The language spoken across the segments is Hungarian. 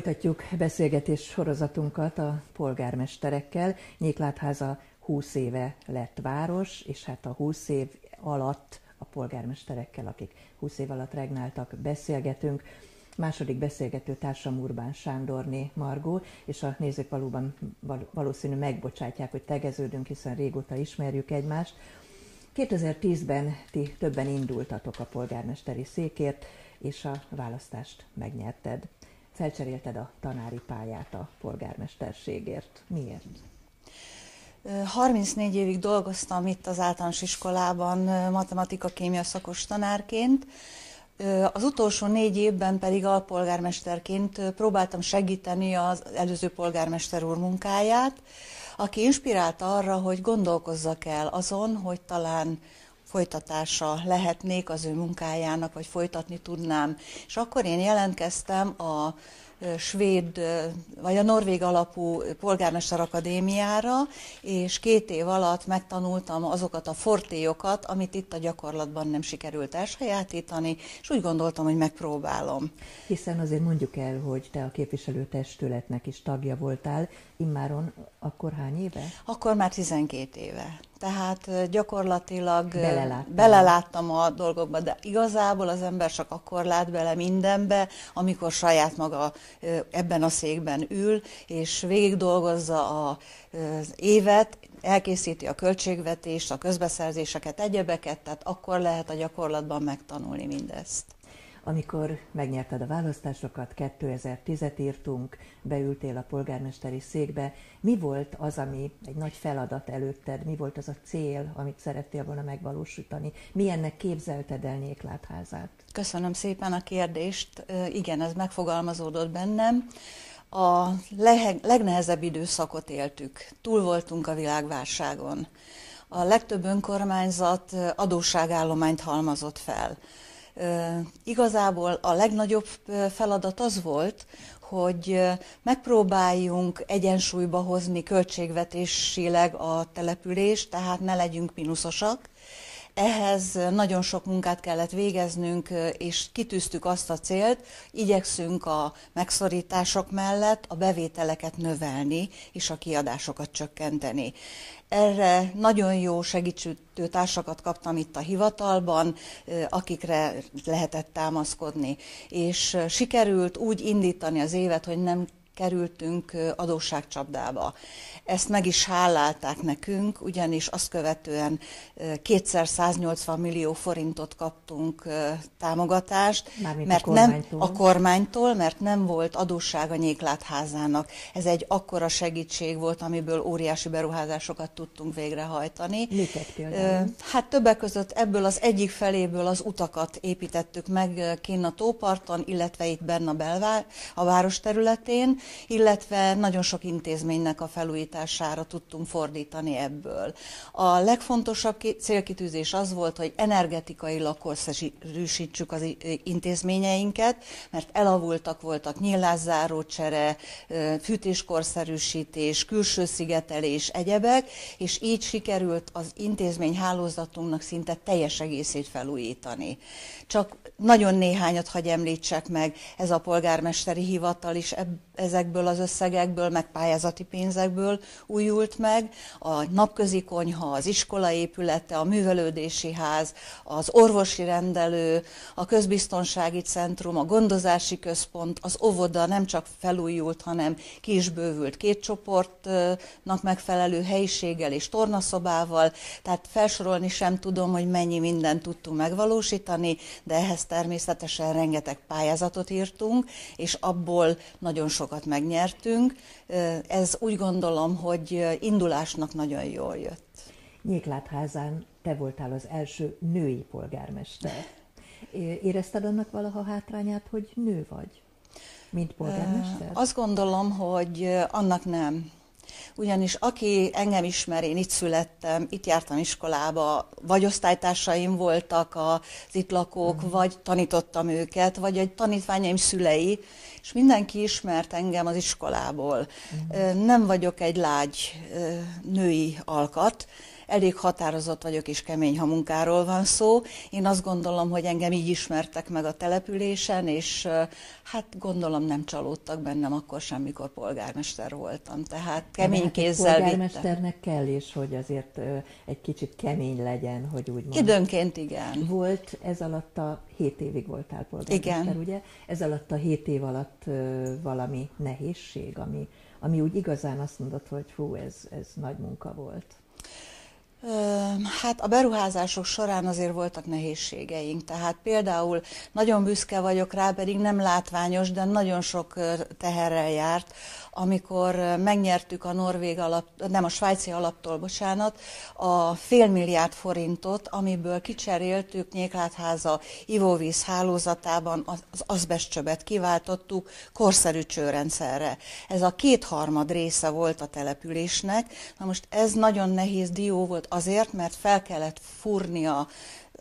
Folytatjuk beszélgetés sorozatunkat a polgármesterekkel. Nyéklátháza 20 éve lett város, és hát a 20 év alatt a polgármesterekkel, akik 20 év alatt regnáltak, beszélgetünk. Második beszélgető társam Urbán Sándorné Margó, és a nézők valóban valószínű megbocsátják, hogy tegeződünk, hiszen régóta ismerjük egymást. 2010-ben ti többen indultatok a polgármesteri székért, és a választást megnyerted. Felcserélted a tanári pályát a polgármesterségért. Miért? 34 évig dolgoztam itt az általános iskolában matematika-kémia szakos tanárként, az utolsó négy évben pedig alpolgármesterként próbáltam segíteni az előző polgármester úr munkáját, aki inspirálta arra, hogy gondolkozzak el azon, hogy talán folytatása lehetnék az ő munkájának, vagy folytatni tudnám. És akkor én jelentkeztem a svéd, vagy a norvég alapú polgármester akadémiára, és két év alatt megtanultam azokat a fortéjokat, amit itt a gyakorlatban nem sikerült elsajátítani, és úgy gondoltam, hogy megpróbálom. Hiszen azért mondjuk el, hogy te a képviselőtestületnek is tagja voltál, immáron akkor hány éve? Akkor már 12 éve. Tehát gyakorlatilag beleláttam. beleláttam a dolgokba, de igazából az ember csak akkor lát bele mindenbe, amikor saját maga ebben a székben ül, és végig dolgozza az évet, elkészíti a költségvetést, a közbeszerzéseket, egyebeket, tehát akkor lehet a gyakorlatban megtanulni mindezt amikor megnyerted a választásokat, 2010-et írtunk, beültél a polgármesteri székbe. Mi volt az, ami egy nagy feladat előtted, mi volt az a cél, amit szerettél volna megvalósítani? Milyennek képzelted el Nyéklátházát? Köszönöm szépen a kérdést. Igen, ez megfogalmazódott bennem. A legnehezebb időszakot éltük. Túl voltunk a világválságon. A legtöbb önkormányzat adósságállományt halmazott fel Igazából a legnagyobb feladat az volt, hogy megpróbáljunk egyensúlyba hozni költségvetésileg a települést, tehát ne legyünk minuszosak. Ehhez nagyon sok munkát kellett végeznünk, és kitűztük azt a célt, igyekszünk a megszorítások mellett a bevételeket növelni, és a kiadásokat csökkenteni. Erre nagyon jó segítő társakat kaptam itt a hivatalban, akikre lehetett támaszkodni. És sikerült úgy indítani az évet, hogy nem kerültünk adósságcsapdába. Ezt meg is hálálták nekünk, ugyanis azt követően kétszer 180 millió forintot kaptunk támogatást, Mármint mert a nem a kormánytól, mert nem volt adósság a nyéklátházának. Ez egy akkora segítség volt, amiből óriási beruházásokat tudtunk végrehajtani. Miket például? Hát többek között ebből az egyik feléből az utakat építettük meg kinn a tóparton, illetve itt benne a, belvár, a város területén, illetve nagyon sok intézménynek a felújítására tudtunk fordítani ebből. A legfontosabb célkitűzés az volt, hogy energetikailag korszerűsítsük az intézményeinket, mert elavultak voltak csere, fűtéskorszerűsítés, külső szigetelés, egyebek, és így sikerült az intézmény hálózatunknak szinte teljes egészét felújítani. Csak nagyon néhányat hagy említsek meg, ez a polgármesteri hivatal is ezekből az összegekből, meg pályázati pénzekből újult meg. A napközi konyha, az iskola épülete, a művelődési ház, az orvosi rendelő, a közbiztonsági centrum, a gondozási központ, az óvoda nem csak felújult, hanem ki is bővült két csoportnak megfelelő helyiséggel és tornaszobával, tehát felsorolni sem tudom, hogy mennyi mindent tudtunk megvalósítani, de ehhez természetesen rengeteg pályázatot írtunk, és abból nagyon sokat megnyertünk. Ez úgy gondolom, hogy indulásnak nagyon jól jött. Nyéklátházán te voltál az első női polgármester. Érezted annak valaha hátrányát, hogy nő vagy, mint polgármester? Azt gondolom, hogy annak nem ugyanis aki engem ismer, én itt születtem, itt jártam iskolába, vagy osztálytársaim voltak az itt lakók, mm. vagy tanítottam őket, vagy egy tanítványaim szülei, és mindenki ismert engem az iskolából. Mm. Nem vagyok egy lágy női alkat, elég határozott vagyok és kemény, ha munkáról van szó. Én azt gondolom, hogy engem így ismertek meg a településen, és hát gondolom nem csalódtak bennem akkor sem, mikor polgármester voltam. Tehát kemény hát kézzel Polgármesternek vittem. kell, és hogy azért egy kicsit kemény legyen, hogy úgy mondjam. Időnként igen. Volt ez alatt a hét évig voltál polgármester, igen. ugye? Ez alatt a hét év alatt valami nehézség, ami, ami úgy igazán azt mondott, hogy fú, ez, ez nagy munka volt. Hát a beruházások során azért voltak nehézségeink, tehát például nagyon büszke vagyok rá, pedig nem látványos, de nagyon sok teherrel járt, amikor megnyertük a norvég alap, nem a svájci alaptól, bocsánat, a fél milliárd forintot, amiből kicseréltük Nyéklátháza ivóvíz hálózatában az azbestcsöbet kiváltottuk korszerű csőrendszerre. Ez a kétharmad része volt a településnek. Na most ez nagyon nehéz dió volt azért, mert fel kellett fúrnia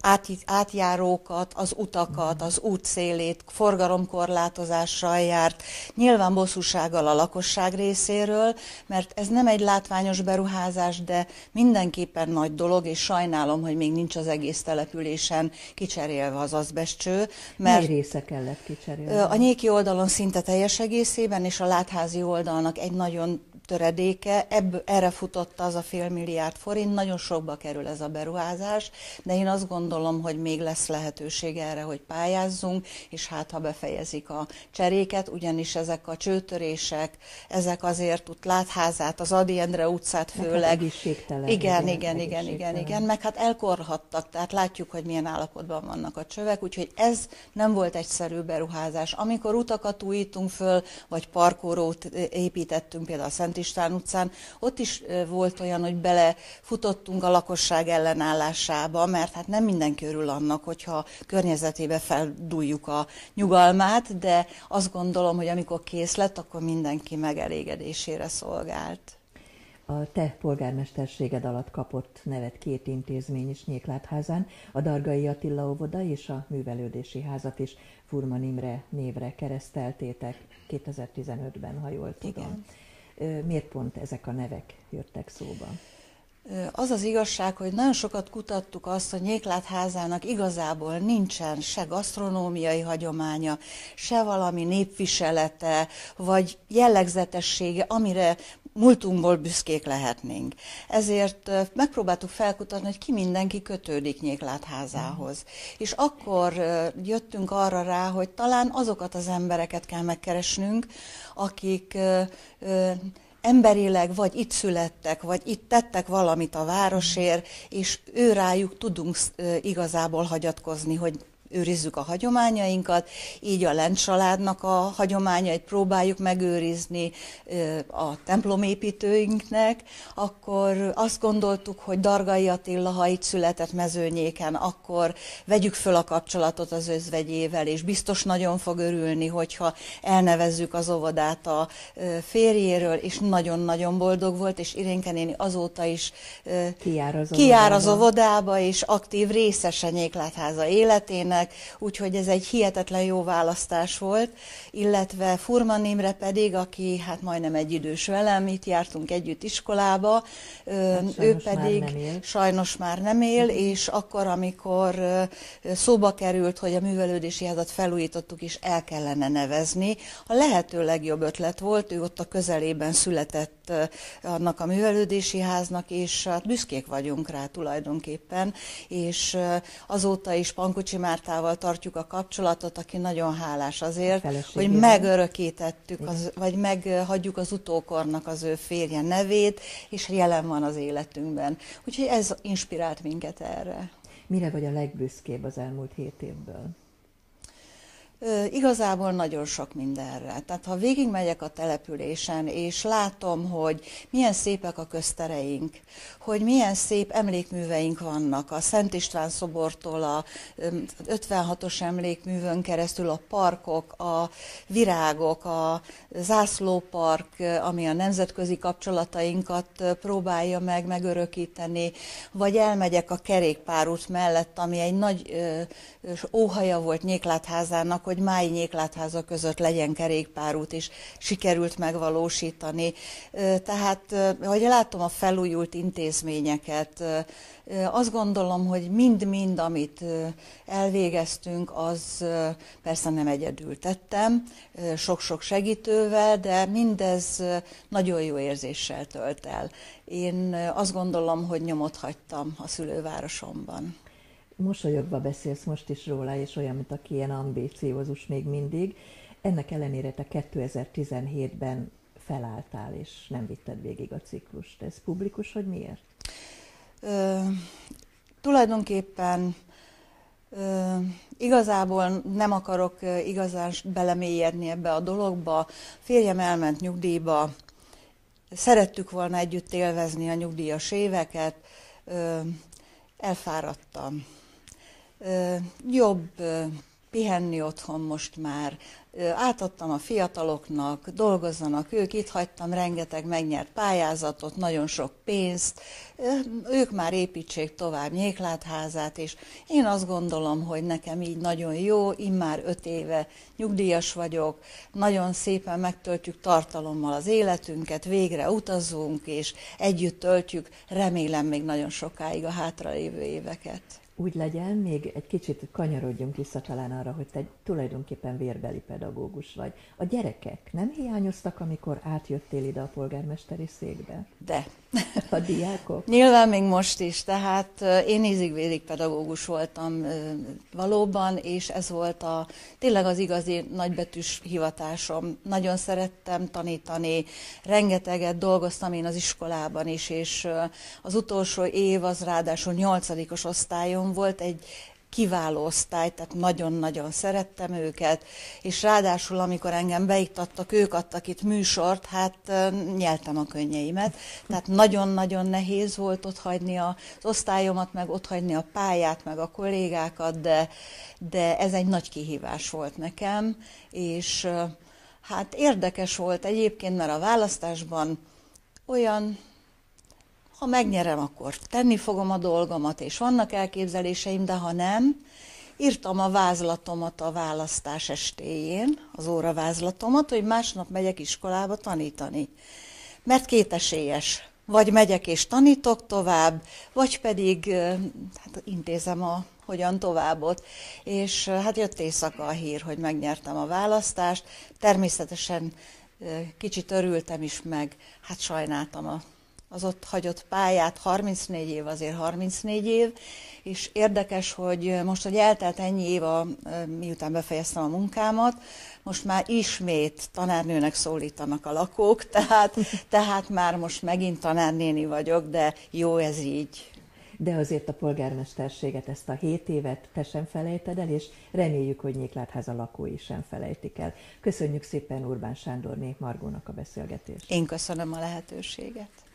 át, átjárókat, az utakat, az útszélét, forgalomkorlátozással járt, nyilván bosszúsággal a lakosság részéről, mert ez nem egy látványos beruházás, de mindenképpen nagy dolog, és sajnálom, hogy még nincs az egész településen kicserélve az azbestcső. Mert Mely része kellett kicserélni? A nyéki oldalon szinte teljes egészében, és a látházi oldalnak egy nagyon töredéke, ebből, erre futott az a fél milliárd forint, nagyon sokba kerül ez a beruházás, de én azt gondolom, hogy még lesz lehetőség erre, hogy pályázzunk, és hát ha befejezik a cseréket, ugyanis ezek a csőtörések, ezek azért ott látházát, az Adi Endre utcát hát főleg. Egészségtelen. Igen, igen, igen, igen, igen, meg hát elkorhattak, tehát látjuk, hogy milyen állapotban vannak a csövek, úgyhogy ez nem volt egyszerű beruházás. Amikor utakat újítunk föl, vagy parkórót építettünk például a Szent Szent István utcán, ott is volt olyan, hogy belefutottunk a lakosság ellenállásába, mert hát nem mindenki örül annak, hogyha környezetébe feldújjuk a nyugalmát, de azt gondolom, hogy amikor kész lett, akkor mindenki megelégedésére szolgált. A te polgármesterséged alatt kapott nevet két intézmény is Nyéklátházán, a Dargai Attila óvoda és a Művelődési Házat is Furman Imre névre kereszteltétek 2015-ben, ha jól tudom. Igen miért pont ezek a nevek jöttek szóba? Az az igazság, hogy nagyon sokat kutattuk azt, hogy Nyéklátházának igazából nincsen se gasztronómiai hagyománya, se valami népviselete, vagy jellegzetessége, amire múltunkból büszkék lehetnénk. Ezért megpróbáltuk felkutatni, hogy ki mindenki kötődik Nyéklátházához. És akkor jöttünk arra rá, hogy talán azokat az embereket kell megkeresnünk, akik emberileg vagy itt születtek, vagy itt tettek valamit a városért, és ő rájuk tudunk igazából hagyatkozni, hogy őrizzük a hagyományainkat, így a Lent családnak a hagyományait próbáljuk megőrizni a templomépítőinknek, akkor azt gondoltuk, hogy Dargai Attila, ha itt született mezőnyéken, akkor vegyük föl a kapcsolatot az özvegyével, és biztos nagyon fog örülni, hogyha elnevezzük az óvodát a férjéről, és nagyon-nagyon boldog volt, és Irénke néni azóta is kijár az, kijár az óvodába, és aktív részese Nyéklátháza életének, ennek, úgyhogy ez egy hihetetlen jó választás volt, illetve Furman Imre pedig, aki hát majdnem egy idős velem, itt jártunk együtt iskolába, hát ő pedig már sajnos már nem él, és akkor, amikor szóba került, hogy a művelődési házat felújítottuk, és el kellene nevezni, a lehető legjobb ötlet volt, ő ott a közelében született annak a művelődési háznak, és hát büszkék vagyunk rá tulajdonképpen, és azóta is Pankocsi Mártával tartjuk a kapcsolatot, aki nagyon hálás azért, hogy megörökítettük, az, vagy meghagyjuk az utókornak az ő férje nevét, és jelen van az életünkben. Úgyhogy ez inspirált minket erre. Mire vagy a legbüszkébb az elmúlt hét évből? Igazából nagyon sok mindenre. Tehát ha végigmegyek a településen, és látom, hogy milyen szépek a köztereink, hogy milyen szép emlékműveink vannak, a Szent István szobortól a 56-os emlékművön keresztül a parkok, a virágok, a zászlópark, ami a nemzetközi kapcsolatainkat próbálja meg megörökíteni, vagy elmegyek a kerékpárút mellett, ami egy nagy óhaja volt Nyéklátházának, hogy Mái Nyéklátháza között legyen kerékpárút, és sikerült megvalósítani. Tehát, hogy látom a felújult intézményeket, azt gondolom, hogy mind-mind, amit elvégeztünk, az persze nem egyedül tettem, sok-sok segítővel, de mindez nagyon jó érzéssel tölt el. Én azt gondolom, hogy nyomot hagytam a szülővárosomban. Mosolyogva beszélsz most is róla, és olyan, mint aki ilyen ambíciózus még mindig. Ennek ellenére te 2017-ben felálltál, és nem vitted végig a ciklust. Ez publikus, hogy miért? Ö, tulajdonképpen ö, igazából nem akarok igazán belemélyedni ebbe a dologba. Férjem elment nyugdíjba, szerettük volna együtt élvezni a nyugdíjas éveket, ö, elfáradtam. Jobb pihenni otthon most már, átadtam a fiataloknak, dolgozzanak ők, itt hagytam rengeteg megnyert pályázatot, nagyon sok pénzt, ők már építsék tovább nyéklátházát, és én azt gondolom, hogy nekem így nagyon jó, immár öt éve nyugdíjas vagyok, nagyon szépen megtöltjük tartalommal az életünket, végre utazunk, és együtt töltjük, remélem még nagyon sokáig a hátralévő éveket úgy legyen, még egy kicsit kanyarodjunk vissza talán arra, hogy te tulajdonképpen vérbeli pedagógus vagy. A gyerekek nem hiányoztak, amikor átjöttél ide a polgármesteri székbe? De. A diákok? Nyilván még most is, tehát én ízig pedagógus voltam valóban, és ez volt a, tényleg az igazi nagybetűs hivatásom. Nagyon szerettem tanítani, rengeteget dolgoztam én az iskolában is, és az utolsó év az ráadásul nyolcadikos osztályon volt, egy kiváló osztály, tehát nagyon-nagyon szerettem őket, és ráadásul, amikor engem beiktattak, ők adtak itt műsort, hát nyeltem a könnyeimet, tehát nagyon-nagyon nehéz volt ott hagyni az osztályomat, meg ott hagyni a pályát, meg a kollégákat, de, de ez egy nagy kihívás volt nekem, és hát érdekes volt egyébként, mert a választásban olyan ha megnyerem, akkor tenni fogom a dolgomat, és vannak elképzeléseim, de ha nem, írtam a vázlatomat a választás estéjén, az óravázlatomat, hogy másnap megyek iskolába tanítani. Mert kétesélyes. Vagy megyek és tanítok tovább, vagy pedig hát intézem a hogyan továbbot. És hát jött éjszaka a hír, hogy megnyertem a választást. Természetesen kicsit örültem is meg, hát sajnáltam a az ott hagyott pályát, 34 év azért 34 év, és érdekes, hogy most, hogy eltelt ennyi év, a, miután befejeztem a munkámat, most már ismét tanárnőnek szólítanak a lakók, tehát, tehát már most megint tanárnéni vagyok, de jó ez így. De azért a polgármesterséget, ezt a hét évet te sem felejted el, és reméljük, hogy Nyéklátháza lakói sem felejtik el. Köszönjük szépen Urbán Sándorné Margónak a beszélgetést. Én köszönöm a lehetőséget.